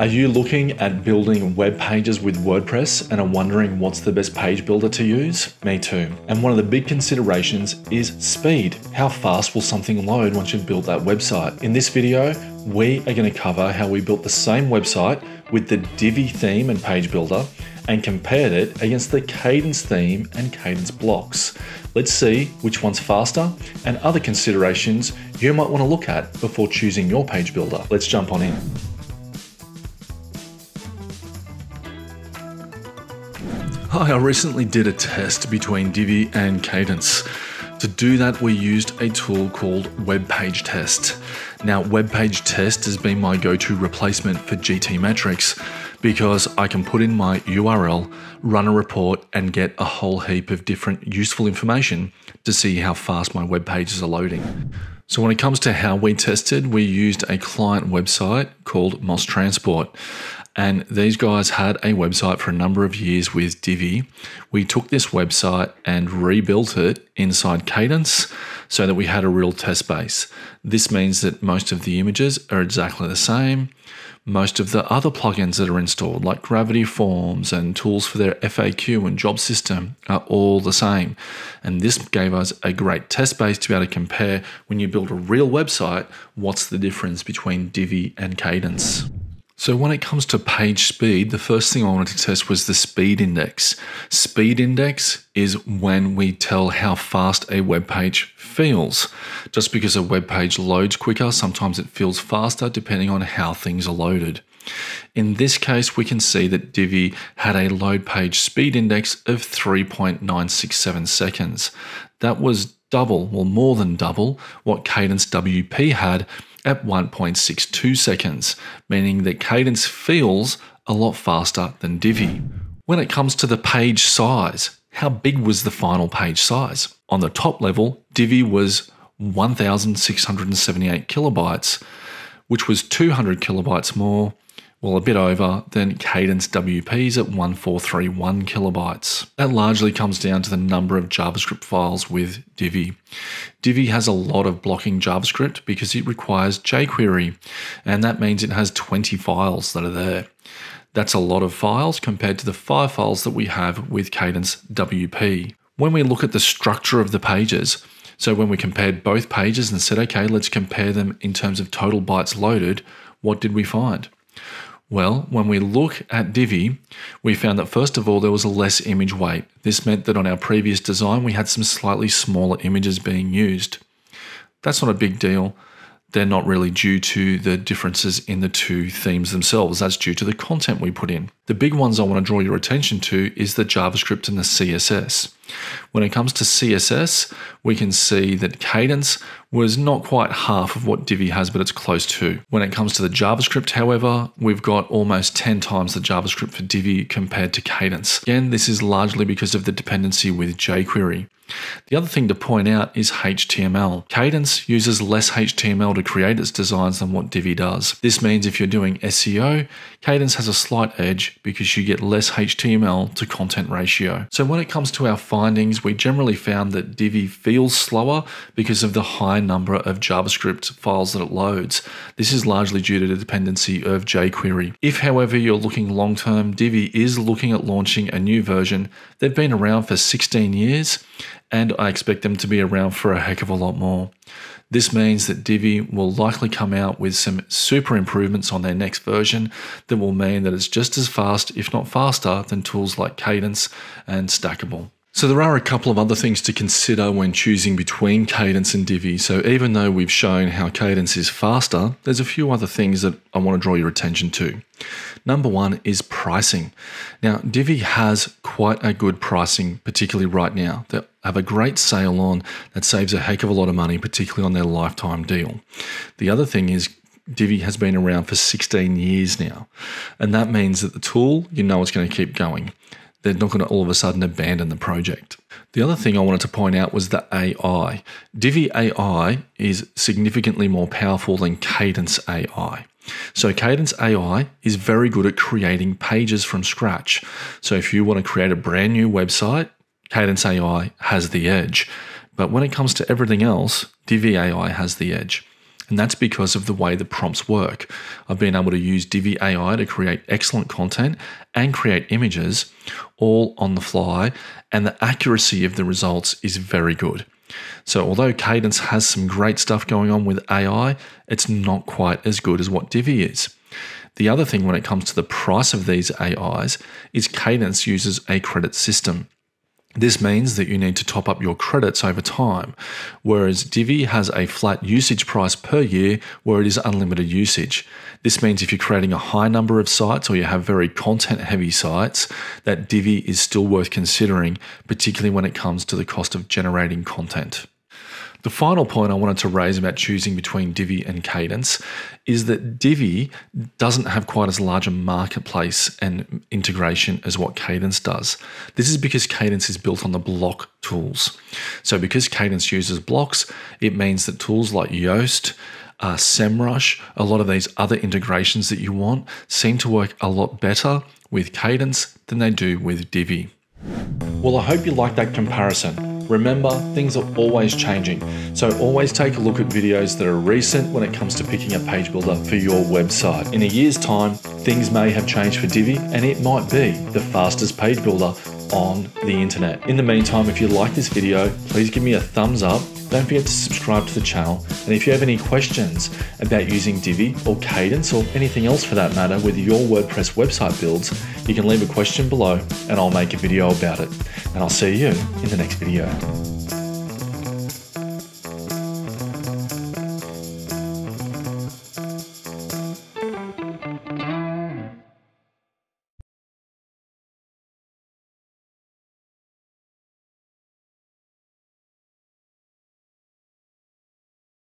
Are you looking at building web pages with WordPress and are wondering what's the best page builder to use? Me too. And one of the big considerations is speed. How fast will something load once you've built that website? In this video, we are going to cover how we built the same website with the Divi theme and page builder and compared it against the Kadence theme and Kadence blocks. Let's see which one's faster and other considerations you might want to look at before choosing your page builder. Let's jump on in. Hi, I recently did a test between Divi and Kadence. To do that, we used a tool called Web Page Test. Now, Web Page Test has been my go to replacement for GT GTmetrix because I can put in my URL, run a report, and get a whole heap of different useful information to see how fast my web pages are loading. So, when it comes to how we tested, we used a client website called Moss Transport. And these guys had a website for a number of years with Divi. We took this website and rebuilt it inside Kadence so that we had a real test base. This means that most of the images are exactly the same. Most of the other plugins that are installed, like Gravity Forms and tools for their FAQ and job system, are all the same. And this gave us a great test base to be able to compare when you build a real website, what's the difference between Divi and Kadence. So when it comes to page speed, the first thing I wanted to test was the speed index. Speed index is when we tell how fast a web page feels. Just because a web page loads quicker, sometimes it feels faster depending on how things are loaded. In this case, we can see that Divi had a load page speed index of 3.967 seconds. That was double, or more than double, what Kadence WP had at 1.62 seconds, meaning that Kadence feels a lot faster than Divi. When it comes to the page size, how big was the final page size? On the top level, Divi was 1678 kilobytes, which was 200 kilobytes more well, a bit over, than Kadence WP's at 1431 kilobytes. That largely comes down to the number of JavaScript files with Divi. Divi has a lot of blocking JavaScript because it requires jQuery, and that means it has 20 files that are there. That's a lot of files compared to the five files that we have with Kadence WP. When we look at the structure of the pages, so when we compared both pages and said, okay, let's compare them in terms of total bytes loaded, what did we find? Well, when we look at Divi, we found that first of all, there was a less image weight. This meant that on our previous design, we had some slightly smaller images being used. That's not a big deal. They're not really due to the differences in the two themes themselves. That's due to the content we put in. The big ones I want to draw your attention to is the JavaScript and the CSS. When it comes to CSS, we can see that Kadence was not quite half of what Divi has, but it's close to. When it comes to the JavaScript, however, we've got almost 10 times the JavaScript for Divi compared to Kadence. Again, this is largely because of the dependency with jQuery. The other thing to point out is HTML. Kadence uses less HTML to create its designs than what Divi does. This means if you're doing SEO, Kadence has a slight edge because you get less HTML to content ratio. So when it comes to our findings, we generally found that Divi feels slower because of the high number of JavaScript files that it loads. This is largely due to the dependency of jQuery. If, however, you're looking long term, Divi is looking at launching a new version. They've been around for 16 years, and I expect them to be around for a heck of a lot more. This means that Divi will likely come out with some super improvements on their next version that will mean that it's just as fast, if not faster, than tools like Kadence and Stackable. So there are a couple of other things to consider when choosing between Kadence and Divi. So even though we've shown how Kadence is faster, there's a few other things that I want to draw your attention to. Number one is pricing. Now, Divi has quite a good pricing, particularly right now. They have a great sale on that saves a heck of a lot of money, particularly on their lifetime deal. The other thing is Divi has been around for 16 years now. And that means that the tool, you know, it's going to keep going they're not going to all of a sudden abandon the project. The other thing I wanted to point out was the AI. Divi AI is significantly more powerful than Kadence AI. So, Kadence AI is very good at creating pages from scratch. So, if you want to create a brand new website, Kadence AI has the edge. But when it comes to everything else, Divi AI has the edge. And that's because of the way the prompts work. I've been able to use Divi AI to create excellent content and create images all on the fly, and the accuracy of the results is very good. So, although Kadence has some great stuff going on with AI, it's not quite as good as what Divi is. The other thing when it comes to the price of these AIs is Kadence uses a credit system. This means that you need to top up your credits over time, whereas Divi has a flat usage price per year where it is unlimited usage. This means if you're creating a high number of sites or you have very content heavy sites, that Divi is still worth considering, particularly when it comes to the cost of generating content. The final point I wanted to raise about choosing between Divi and Kadence is that Divi doesn't have quite as large a marketplace and integration as what Kadence does. This is because Kadence is built on the block tools. So, because Kadence uses blocks, it means that tools like Yoast, uh, SEMrush, a lot of these other integrations that you want seem to work a lot better with Kadence than they do with Divi. Well, I hope you like that comparison. Remember, things are always changing, so always take a look at videos that are recent when it comes to picking a page builder for your website. In a year's time, things may have changed for Divi, and it might be the fastest page builder on the internet. In the meantime, if you like this video, please give me a thumbs up. Don't forget to subscribe to the channel. And if you have any questions about using Divi or Kadence or anything else for that matter with your WordPress website builds, you can leave a question below and I'll make a video about it. And I'll see you in the next video.